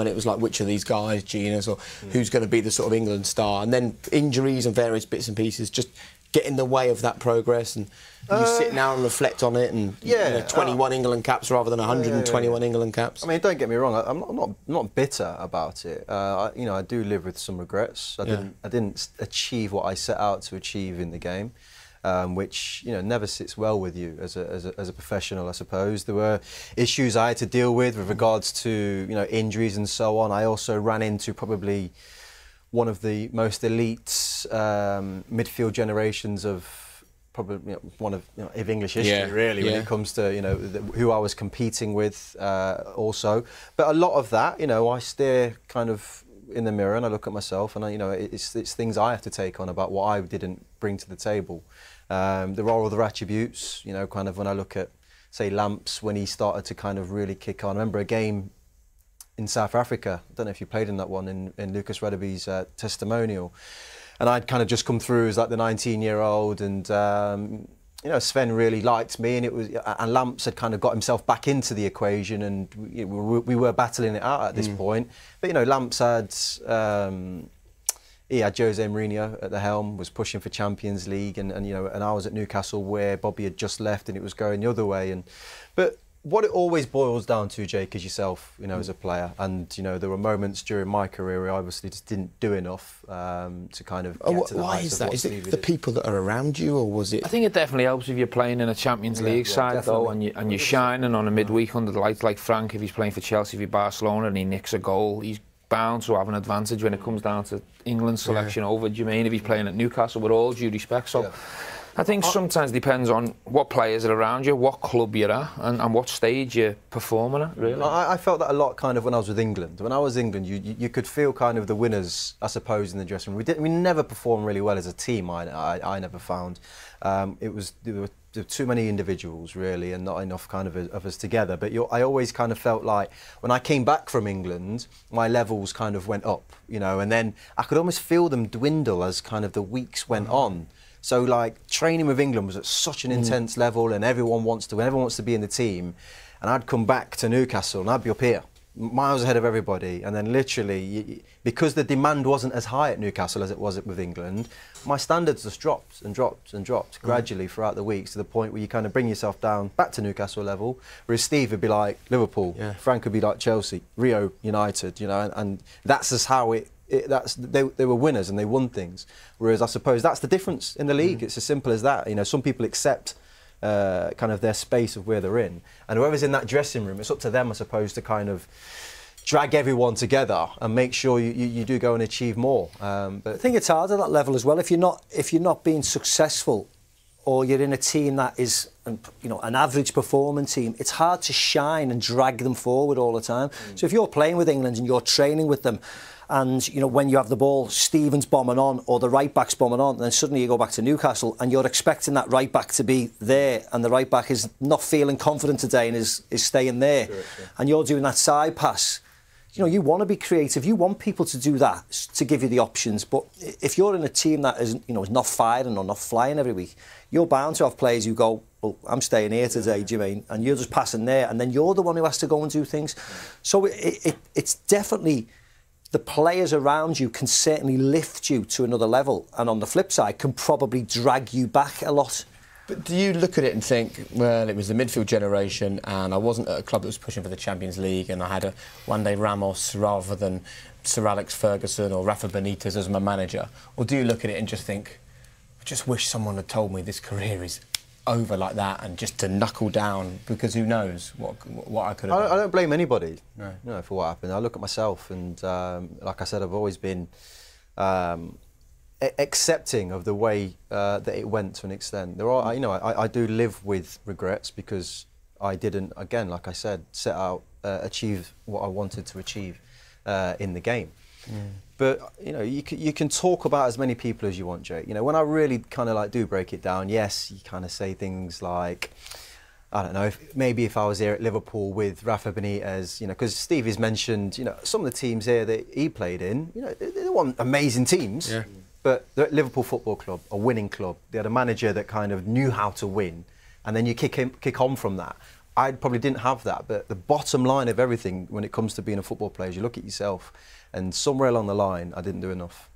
when it was like which of these guys, Jenas, or mm. who's going to be the sort of England star, and then injuries and various bits and pieces just get in the way of that progress and you uh, sit now and reflect on it and yeah, you know, 21 uh, England caps rather than 121 yeah, yeah, England caps. I mean, don't get me wrong. I, am not, not, not bitter about it. Uh, I, you know, I do live with some regrets. I didn't I didn't achieve what I set out to achieve in the game um, which you know never sits well with you as a, as a, as a professional, I suppose. There were issues I had to deal with with regards to you know injuries and so on. I also ran into probably one of the most elite um, midfield generations of probably you know, one of, you know, of English history, yeah, really, yeah. when it comes to you know the, who I was competing with, uh, also. But a lot of that, you know, I steer kind of in the mirror and I look at myself, and I, you know, it's it's things I have to take on about what I didn't bring to the table. Um, there are other attributes, you know, kind of when I look at, say, Lamps, when he started to kind of really kick on. I remember a game in South Africa, I don't know if you played in that one, in, in Lucas Radebe's uh, testimonial. And I'd kind of just come through as like the 19 year old and, um, you know, Sven really liked me, and it was, and Lamps had kind of got himself back into the equation, and we, we were battling it out at this mm. point. But you know, Lamps had um, he had Jose Mourinho at the helm, was pushing for Champions League, and, and you know, and I was at Newcastle where Bobby had just left, and it was going the other way. And but what it always boils down to, Jake, is yourself, you know, as a player. And, you know, there were moments during my career where I obviously just didn't do enough um, to kind of oh, get to the Why is that? Is it the people that are around you, or was it... I think it definitely helps if you're playing in a Champions League yeah, side, definitely. though, and, you, and you're shining on a midweek under the lights, like Frank, if he's playing for Chelsea, if he's Barcelona, and he nicks a goal, he's bound to have an advantage when it comes down to England selection yeah. over Jermaine if he's playing at Newcastle with all due respect. So yeah. I think sometimes depends on what players are around you, what club you're at, and, and what stage you're performing at, really. I, I, felt that a lot kind of when I was with England. When I was England, you, you, you could feel kind of the winners, I suppose, in the dressing room. We, didn't, we never performed really well as a team, I, I, I never found. Um, it was there were, there were too many individuals really, and not enough kind of of us together. But I always kind of felt like when I came back from England, my levels kind of went up, you know, and then I could almost feel them dwindle as kind of the weeks went on. So like training with England was at such an mm. intense level, and everyone wants to, everyone wants to be in the team. And I'd come back to Newcastle, and I'd be up here miles ahead of everybody. And then literally, because the demand wasn't as high at Newcastle as it was with England, my standards just dropped and dropped and dropped mm. gradually throughout the weeks to the point where you kind of bring yourself down back to Newcastle level. Whereas Steve would be like Liverpool, yeah. Frank would be like Chelsea, Rio United, you know, and, and that's just how it. It, that's they, they were winners and they won things. Whereas I suppose that's the difference in the league. Mm. It's as simple as that. You know, some people accept uh, kind of their space of where they're in. And whoever's in that dressing room, it's up to them, I suppose, to kind of drag everyone together and make sure you, you, you do go and achieve more. Um, but I think it's hard at that level as well. If you're not if you're not being successful, or you're in a team that is you know an average performing team, it's hard to shine and drag them forward all the time. Mm. So if you're playing with England and you're training with them and you know when you have the ball Stevens bombing on or the right back's bombing on then suddenly you go back to Newcastle and you're expecting that right back to be there and the right back is not feeling confident today and is, is staying there sure, sure. and you're doing that side pass you know you want to be creative you want people to do that to give you the options but if you're in a team that is you know is not firing or not flying every week you're bound to have players who go well, I'm staying here today, do you mean? And you're just passing there, and then you're the one who has to go and do things. So it, it, it's definitely the players around you can certainly lift you to another level, and on the flip side, can probably drag you back a lot. But do you look at it and think, well, it was the midfield generation, and I wasn't at a club that was pushing for the Champions League, and I had a Juande Ramos rather than Sir Alex Ferguson or Rafa Benitez as my manager? Or do you look at it and just think, I just wish someone had told me this career is over like that and just to knuckle down because who knows what what I could have. I, I don't blame anybody, no. you know, for what happened. I look at myself and, um, like I said, I've always been um, accepting of the way uh, that it went to an extent. There are, you know, I, I do live with regrets because I didn't, again, like I said, set out uh, achieve what I wanted to achieve uh, in the game. Mm. But you know, you can, you can talk about as many people as you want, Jake. You know, when I really kind of like do break it down, yes, you kind of say things like, I don't know, if, maybe if I was here at Liverpool with Rafa Benitez, you know, because Steve has mentioned, you know, some of the teams here that he played in, you know, they, they weren't amazing teams, yeah. but the Liverpool Football Club, a winning club. They had a manager that kind of knew how to win, and then you kick him, kick on from that. I probably didn't have that. But the bottom line of everything when it comes to being a football player is you look at yourself, and somewhere along the line, I didn't do enough.